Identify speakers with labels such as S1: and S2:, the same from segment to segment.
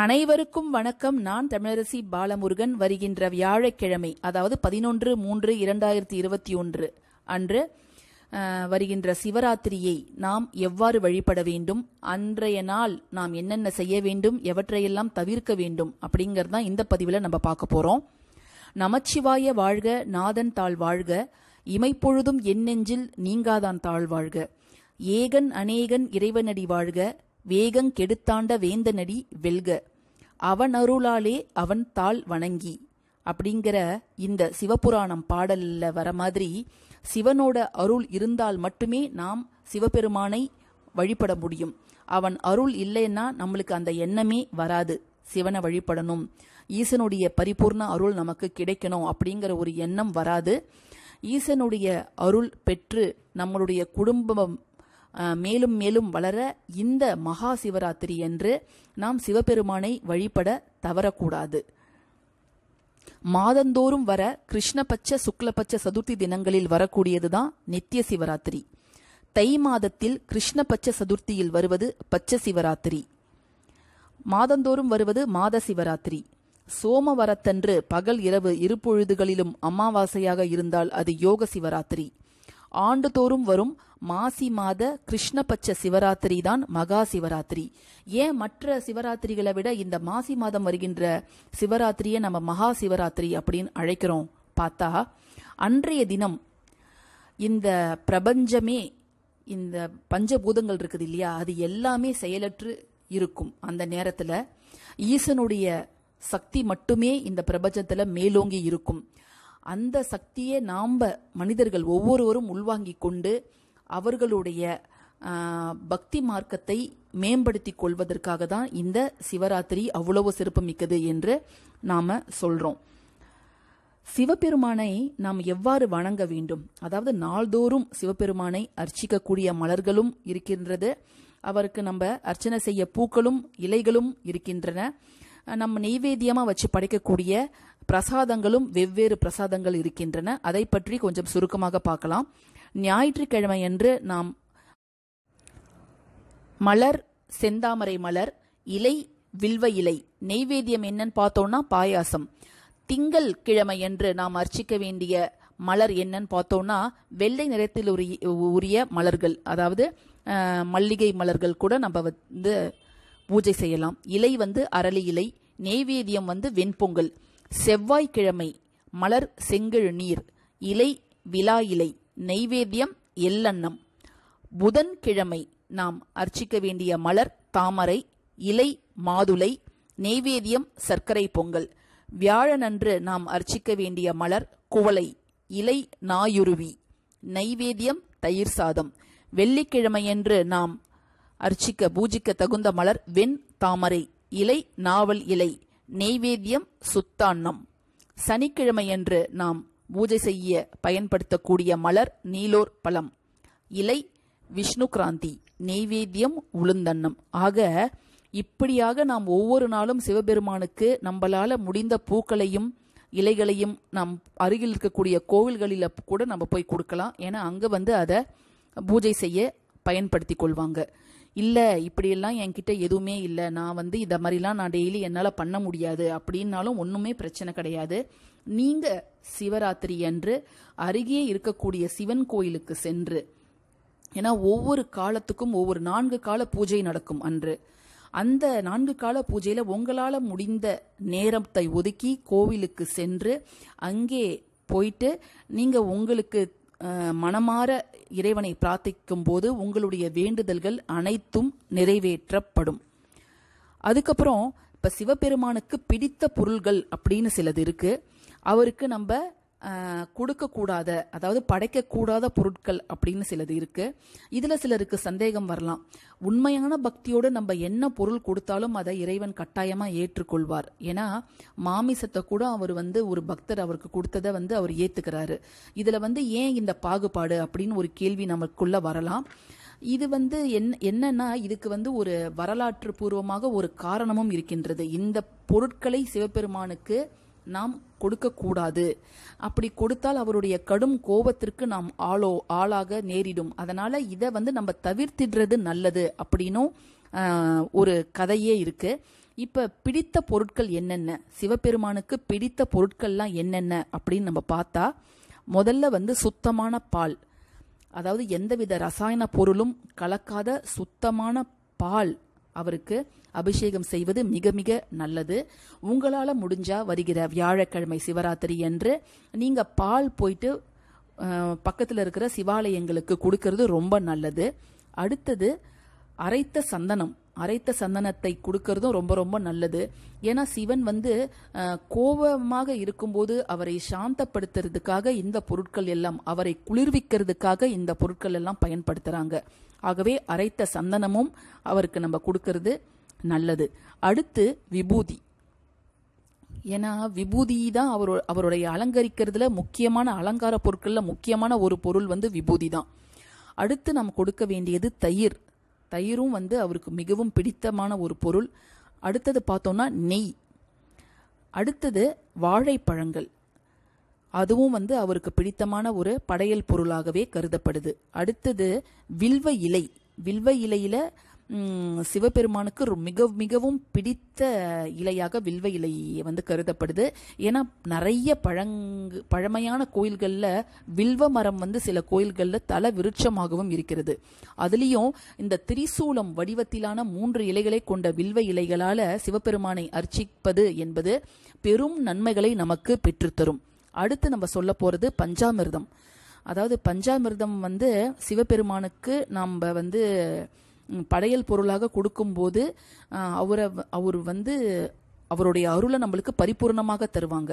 S1: அனைவருக்கும் வணக்கம் நான் தமிழரசி பாலமுருகன் வருகின்ற வியாழக்கிழமை அதாவது பதினொன்று மூன்று இரண்டாயிரத்தி இருபத்தி ஒன்று அன்று வருகின்ற சிவராத்திரியை நாம் எவ்வாறு வழிபட வேண்டும் அன்றைய நாள் நாம் என்னென்ன செய்ய வேண்டும் எவற்றையெல்லாம் தவிர்க்க வேண்டும் அப்படிங்கிறது தான் இந்த பதிவில் நம்ம பார்க்க போகிறோம் நமச்சிவாய வாழ்க நாதன் தாழ் வாழ்க இமைப்பொழுதும் என் நெஞ்சில் நீங்காதான் தாழ் வாழ்க ஏகன் அநேகன் இறைவனடி வாழ்க வேகங் கெடுத்தாண்ட வேந்தனடி வெல்க அவனருளாலே அவன் தாள் வணங்கி அப்படிங்கிற இந்த சிவபுராணம் பாடலில் வர மாதிரி சிவனோட அருள் இருந்தால் மட்டுமே நாம் சிவபெருமானை வழிபட முடியும் அவன் அருள் இல்லைன்னா நம்மளுக்கு அந்த எண்ணமே வராது சிவனை வழிபடணும் ஈசனுடைய பரிபூர்ண அருள் நமக்கு கிடைக்கணும் அப்படிங்கிற ஒரு எண்ணம் வராது ஈசனுடைய அருள் பெற்று நம்மளுடைய குடும்பம் மேலும் மேலும் வளர இந்த மகா சிவராத்திரி என்று நாம் சிவபெருமானை வழிபட தவறக்கூடாது மாதந்தோறும் வர கிருஷ்ணபட்ச சுக்லபட்ச சதுர்த்தி தினங்களில் வரக்கூடியதுதான் நித்திய சிவராத்திரி தை மாதத்தில் கிருஷ்ணபட்ச சதுர்த்தியில் வருவது பச்ச சிவராத்திரி மாதந்தோறும் வருவது மாத சிவராத்திரி சோமவரத்தன்று பகல் இரவு இருப்பொழுதுகளிலும் அமாவாசையாக இருந்தால் அது யோக சிவராத்திரி ஆண்டுதோறும் வரும் மாசி மாத கிருஷ்ணபட்ச சிவராத்திரி தான் மகா சிவராத்திரி ஏன் மற்ற சிவராத்திரிகளை விட இந்த மாசி மாதம் வருகின்ற சிவராத்திரியை நம்ம மகா சிவராத்திரி அப்படின்னு அழைக்கிறோம் பார்த்தா அன்றைய தினம் இந்த பிரபஞ்சமே இந்த பஞ்சபூதங்கள் இருக்குது இல்லையா அது எல்லாமே செயலற்று இருக்கும் அந்த நேரத்தில் ஈசனுடைய சக்தி மட்டுமே இந்த பிரபஞ்சத்தில் மேலோங்கி இருக்கும் அந்த சக்தியை நாம் மனிதர்கள் ஒவ்வொருவரும் உள்வாங்கிக் கொண்டு அவர்களுடைய பக்தி மார்க்கத்தை மேம்படுத்தி கொள்வதற்காக தான் இந்த சிவராத்திரி அவ்வளவு சிறப்புமிக்கது என்று நாம் சொல்கிறோம் சிவபெருமானை நாம் எவ்வாறு வணங்க வேண்டும் அதாவது நாள்தோறும் சிவபெருமானை அர்ச்சிக்கக்கூடிய மலர்களும் இருக்கின்றது அவருக்கு நம்ம அர்ச்சனை செய்ய பூக்களும் இலைகளும் இருக்கின்றன நம்ம நெய்வேத்தியமாக வச்சு படைக்கக்கூடிய பிரசாதங்களும் வெவ்வேறு பிரசாதங்கள் இருக்கின்றன அதை பற்றி கொஞ்சம் சுருக்கமாக பார்க்கலாம் ஞாயிற்றுக்கிழமை என்று நாம் மலர் செந்தாமரை மலர் இலை வில்வ இலை நெய்வேத்தியம் என்னன்னு பார்த்தோம்னா பாயாசம் திங்கள் கிழமையன்று நாம் அர்ச்சிக்க வேண்டிய மலர் என்னன்னு பார்த்தோம்னா வெள்ளை நிறத்தில் உரிய உரிய மலர்கள் அதாவது மல்லிகை மலர்கள் கூட நம்ம வந்து பூஜை செய்யலாம் இலை வந்து அரளி இலை நெய்வேதியம் வந்து வெண்பொங்கல் செவ்வாய்க்கிழமை மலர் செங்கழு நீர் இலை விழா இலை நெய்வேத்தியம் எல்லன்னம் புதன்கிழமை நாம் அர்ச்சிக்க வேண்டிய மலர் தாமரை இலை மாதுளை நெய்வேதியம் சர்க்கரை பொங்கல் வியாழனன்று நாம் அர்ச்சிக்க வேண்டிய மலர் குவளை இலை நாயுருவி நெய்வேதியம் தயிர் சாதம் வெள்ளிக்கிழமையன்று நாம் அர்ச்சிக்க பூஜிக்க தகுந்த மலர் வெண் தாமரை இலை நாவல் இலை நெய்வேத்தியம் சுத்தாண்ணம் சனிக்கிழமையன்று நாம் பூஜை செய்ய பயன்படுத்தக்கூடிய மலர் நீலோர் பழம் இலை விஷ்ணு கிராந்தி நெய்வேத்தியம் உளுந்தன்னம் ஆக இப்படியாக நாம் ஒவ்வொரு நாளும் சிவபெருமானுக்கு நம்மளால முடிந்த பூக்களையும் இலைகளையும் நம் அருகில் இருக்கக்கூடிய கோவில்களில் கூட நம்ம போய் கொடுக்கலாம் ஏன்னா அங்கே வந்து அதை பூஜை செய்ய பயன்படுத்தி கொள்வாங்க இல்லை இப்படியெல்லாம் என்கிட்ட எதுவுமே இல்லை நான் வந்து இந்த மாதிரிலாம் நான் டெய்லி என்னால் பண்ண முடியாது அப்படின்னாலும் ஒன்றுமே பிரச்சனை கிடையாது நீங்கள் சிவராத்திரி அன்று அருகே இருக்கக்கூடிய சிவன் கோயிலுக்கு சென்று ஏன்னா ஒவ்வொரு காலத்துக்கும் ஒவ்வொரு நான்கு கால பூஜை நடக்கும் அன்று அந்த நான்கு கால பூஜையில் உங்களால் முடிந்த நேரத்தை ஒதுக்கி கோவிலுக்கு சென்று அங்கே போயிட்டு நீங்கள் உங்களுக்கு மனமாற இறைவனை பிரார்த்திக்கும் போது உங்களுடைய வேண்டுதல்கள் அனைத்தும் நிறைவேற்றப்படும் அதுக்கப்புறம் இப்போ சிவபெருமானுக்கு பிடித்த பொருள்கள் அப்படின்னு சிலது இருக்குது அவருக்கு நம்ம கொடுக்கக்கூடாத அதாவது படைக்கக்கூடாத பொருட்கள் அப்படின்னு சிலது இருக்குது இதில் சிலருக்கு சந்தேகம் வரலாம் உண்மையான பக்தியோடு நம்ம என்ன பொருள் கொடுத்தாலும் அதை இறைவன் கட்டாயமாக ஏற்றுக்கொள்வார் ஏன்னா மாமிசத்தை கூட அவர் வந்து ஒரு பக்தர் அவருக்கு கொடுத்ததை வந்து அவர் ஏற்றுக்கிறாரு இதில் வந்து ஏன் இந்த பாகுபாடு அப்படின்னு ஒரு கேள்வி நமக்குள்ளே வரலாம் இது வந்து என் என்னன்னா இதுக்கு வந்து ஒரு வரலாற்று பூர்வமாக ஒரு காரணமும் இருக்கின்றது இந்த பொருட்களை சிவபெருமானுக்கு நாம் கொடுக்கக்கூடாது அப்படி கொடுத்தால் அவருடைய கடும் கோபத்திற்கு நாம் ஆளோ ஆளாக நேரிடும் அதனால் இதை வந்து நம்ம தவிர்த்திடுறது நல்லது அப்படின்னும் ஒரு கதையே இருக்குது இப்போ பிடித்த பொருட்கள் என்னென்ன சிவபெருமானுக்கு பிடித்த பொருட்கள்லாம் என்னென்ன அப்படின்னு நம்ம பார்த்தா முதல்ல வந்து சுத்தமான பால் அதாவது எந்தவித ரசாயன பொருளும் கலக்காத சுத்தமான பால் அவருக்கு அபிஷேகம் செய்வது மிக மிக நல்லது உங்களால் முடிஞ்சா வருகிற வியாழக்கிழமை சிவராத்திரி என்று நீங்கள் பால் போயிட்டு பக்கத்தில் இருக்கிற சிவாலயங்களுக்கு கொடுக்கறது ரொம்ப நல்லது அடுத்தது அரைத்த சந்தனம் அரைத்த சந்தனத்தை கொடுக்கறதும் ரொம்ப ரொம்ப நல்லது ஏன்னா சிவன் வந்து கோபமாக இருக்கும்போது அவரை சாந்தப்படுத்துறதுக்காக இந்த பொருட்கள் எல்லாம் அவரை குளிர்விக்கிறதுக்காக இந்த பொருட்கள் எல்லாம் பயன்படுத்துகிறாங்க ஆகவே அரைத்த சந்தனமும் அவருக்கு நம்ம கொடுக்கறது நல்லது அடுத்து விபூதி ஏன்னா விபூதி தான் அவரோ அவருடைய அலங்கரிக்கிறதுல முக்கியமான அலங்கார பொருட்களில் முக்கியமான ஒரு பொருள் வந்து விபூதி தான் அடுத்து நாம் கொடுக்க வேண்டியது தயிர் தயிரும் வந்து அவருக்கு மிகவும் பிடித்தமான ஒரு பொருள் அடுத்தது பார்த்தோன்னா நெய் அடுத்தது வாழைப்பழங்கள் அதுவும் வந்து அவருக்கு பிடித்தமான ஒரு படையல் பொருளாகவே கருதப்படுது அடுத்தது வில்வ இலை வில்வ இலையில சிவபெருமானுக்கு மிக மிகவும் பிடித்த இலையாக வில்வ இலை வந்து கருதப்படுது ஏன்னா நிறைய பழங்கு பழமையான கோயில்களில் வில்வ மரம் வந்து சில கோயில்களில் தல விருட்சமாகவும் இருக்கிறது அதுலேயும் இந்த திரிசூலம் வடிவத்திலான மூன்று இலைகளை கொண்ட வில்வ இலைகளால் சிவபெருமானை அர்ச்சிப்பது என்பது பெரும் நன்மைகளை நமக்கு பெற்றுத்தரும் அடுத்து நம்ம சொல்ல போகிறது பஞ்சாமிர்தம் அதாவது பஞ்சாமிர்தம் வந்து சிவபெருமானுக்கு நம்ம வந்து படையல் பொருளாக கொடுக்கும்போது அவரை அவர் வந்து அவருடைய அருளை நம்மளுக்கு பரிபூர்ணமாக தருவாங்க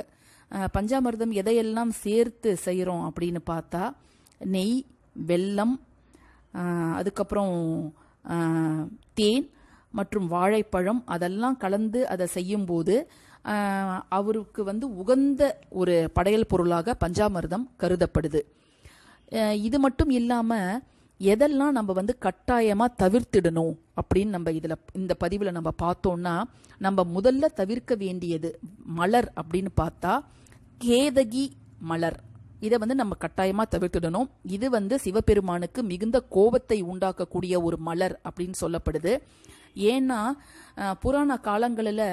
S1: பஞ்சாமிர்தம் எதையெல்லாம் சேர்த்து செய்கிறோம் அப்படின்னு பார்த்தா நெய் வெல்லம் அதுக்கப்புறம் தேன் மற்றும் வாழைப்பழம் அதெல்லாம் கலந்து அதை செய்யும்போது அவருக்கு வந்து உகந்த ஒரு படையல் பொருளாக பஞ்சாமிர்தம் கருதப்படுது இது மட்டும் இல்லாமல் எதெல்லாம் நம்ம வந்து கட்டாயமாக தவிர்த்திடணும் அப்படின்னு நம்ம இதில் இந்த பதிவில் நம்ம பார்த்தோம்னா நம்ம முதல்ல தவிர்க்க வேண்டியது மலர் அப்படின்னு பார்த்தா கேதகி மலர் இதை வந்து நம்ம கட்டாயமாக தவிர்த்துடணும் இது வந்து சிவபெருமானுக்கு மிகுந்த கோபத்தை உண்டாக்கக்கூடிய ஒரு மலர் அப்படின்னு சொல்லப்படுது ஏன்னா புராண காலங்களில்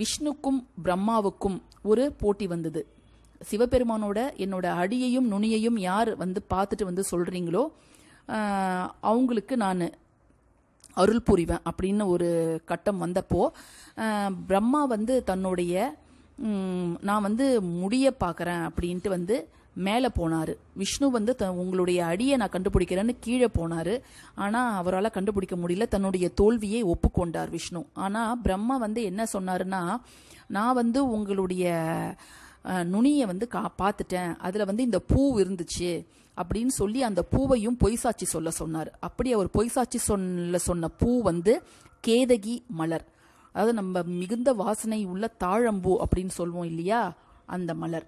S1: விஷ்ணுக்கும் பிரம்மாவுக்கும் ஒரு போட்டி வந்தது சிவபெருமானோட என்னோட அடியையும் நுனியையும் யார் வந்து பார்த்துட்டு வந்து சொல்றீங்களோ அவங்களுக்கு நான் அருள் புரிவேன் அப்படின்னு ஒரு கட்டம் வந்தப்போ பிரம்மா வந்து தன்னுடைய நான் வந்து முடிய பார்க்குறேன் அப்படின்ட்டு வந்து மேலே போனார் விஷ்ணு வந்து த உங்களுடைய அடியை நான் கண்டுபிடிக்கிறேன்னு கீழே போனார் ஆனால் அவரால் கண்டுபிடிக்க முடியல தன்னுடைய தோல்வியை ஒப்புக்கொண்டார் விஷ்ணு ஆனால் பிரம்மா வந்து என்ன சொன்னாருன்னா நான் வந்து உங்களுடைய நுனியை வந்து கா பார்த்துட்டேன் அதில் வந்து இந்த பூ இருந்துச்சு அப்படின்னு சொல்லி அந்த பூவையும் பொய் சாட்சி சொல்ல சொன்னார் அப்படி அவர் பொய் சாட்சி சொல்ல சொன்ன பூ வந்து கேதகி மலர் அதாவது நம்ம மிகுந்த வாசனை உள்ள தாழம்பூ அப்படின்னு சொல்வோம் இல்லையா அந்த மலர்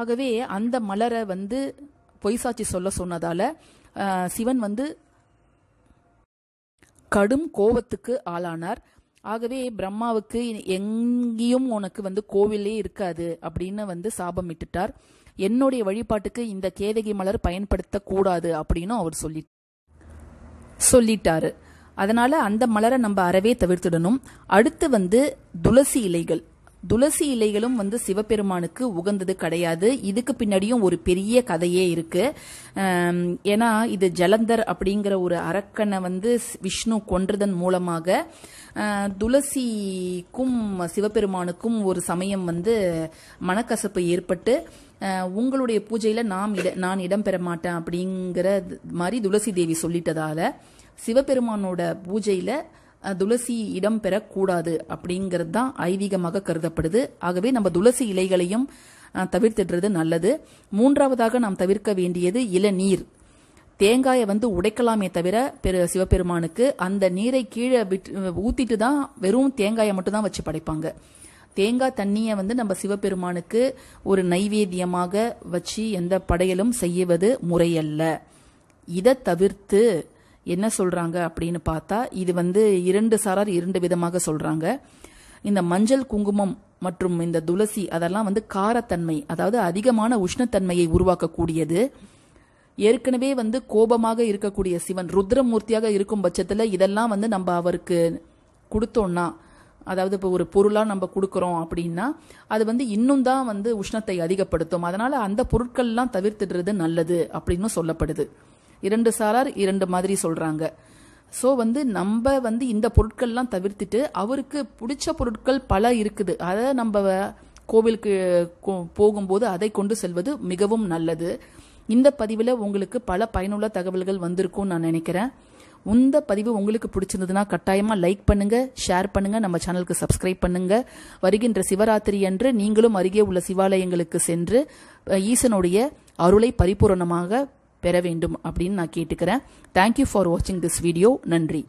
S1: ஆகவே அந்த மலரை வந்து பொய் சாட்சி சொல்ல சொன்னதால சிவன் வந்து கடும் கோபத்துக்கு ஆளானார் ஆகவே பிரம்மாவுக்கு எங்கேயும் உனக்கு வந்து கோவிலே இருக்காது அப்படின்னு வந்து சாபமிட்டுட்டார் என்னுடைய வழிபாட்டுக்கு இந்த கேதகி மலர் பயன்படுத்தக்கூடாது அப்படின்னு அவர் சொல்லி சொல்லிட்டாரு அதனால அந்த மலரை நம்ம அறவே தவிர்த்துடணும் அடுத்து வந்து துளசி இலைகள் துளசி இலைகளும் வந்து சிவபெருமானுக்கு உகந்தது கிடையாது இதுக்கு பின்னாடியும் ஒரு பெரிய கதையே இருக்கு ஏன்னா இது ஜலந்தர் அப்படிங்கிற ஒரு அரக்கனை வந்து விஷ்ணு கொன்றதன் மூலமாக துளசிக்கும் சிவபெருமானுக்கும் ஒரு சமயம் வந்து மனக்கசப்பு ஏற்பட்டு உங்களுடைய பூஜையில நாம் இட நான் இடம்பெற மாட்டேன் அப்படிங்கிற மாதிரி துளசி தேவி சொல்லிட்டதால சிவபெருமானோட பூஜையில துளசி இடம் பெறக்கூடாது அப்படிங்கிறது தான் ஐதீகமாக கருதப்படுது ஆகவே நம்ம துளசி இலைகளையும் தவிர்த்திடுறது நல்லது மூன்றாவதாக நாம் தவிர்க்க வேண்டியது இளநீர் தேங்காயை வந்து உடைக்கலாமே தவிர பெரு சிவபெருமானுக்கு அந்த நீரை கீழே விட்டு ஊற்றிட்டு தான் வெறும் தேங்காயை மட்டும்தான் வச்சு படைப்பாங்க தேங்காய் தண்ணியை வந்து நம்ம சிவபெருமானுக்கு ஒரு நைவேத்தியமாக வச்சு எந்த படையலும் செய்வது முறையல்ல இதை தவிர்த்து என்ன சொல்கிறாங்க அப்படின்னு பார்த்தா இது வந்து இரண்டு சாரார் இரண்டு விதமாக சொல்கிறாங்க இந்த மஞ்சள் குங்குமம் மற்றும் இந்த துளசி அதெல்லாம் வந்து காரத்தன்மை அதாவது அதிகமான உஷ்ணத்தன்மையை உருவாக்கக்கூடியது ஏற்கனவே வந்து கோபமாக இருக்கக்கூடிய சிவன் ருத்ரமூர்த்தியாக இருக்கும் பட்சத்தில் இதெல்லாம் வந்து நம்ம அவருக்கு கொடுத்தோன்னா அதாவது இப்போ ஒரு பொருளாக நம்ம கொடுக்குறோம் அப்படின்னா அது வந்து இன்னும் தான் வந்து உஷ்ணத்தை அதிகப்படுத்தும் அதனால் அந்த பொருட்கள்லாம் தவிர்த்துடுறது நல்லது அப்படின்னு சொல்லப்படுது இரண்டு சாரார் இரண்டு மாதிரி சொல்கிறாங்க ஸோ வந்து நம்ம வந்து இந்த பொருட்கள்லாம் தவிர்த்துட்டு அவருக்கு பிடிச்ச பொருட்கள் பல இருக்குது அதை நம்ம கோவிலுக்கு போகும்போது அதை கொண்டு செல்வது மிகவும் நல்லது இந்த பதிவில் உங்களுக்கு பல பயனுள்ள தகவல்கள் வந்திருக்கும்னு நான் நினைக்கிறேன் இந்த பதிவு உங்களுக்கு பிடிச்சிருந்ததுன்னா கட்டாயமாக லைக் பண்ணுங்க ஷேர் பண்ணுங்க நம்ம சேனலுக்கு சப்ஸ்கிரைப் பண்ணுங்க வருகின்ற சிவராத்திரி அன்று நீங்களும் அருகே உள்ள சிவாலயங்களுக்கு சென்று ஈசனுடைய அருளை பரிபூரணமாக பெற வேண்டும் அப்படின்னு நான் கேட்டுக்கிறேன் தேங்க்யூ ஃபார் வாட்சிங் திஸ் வீடியோ நன்றி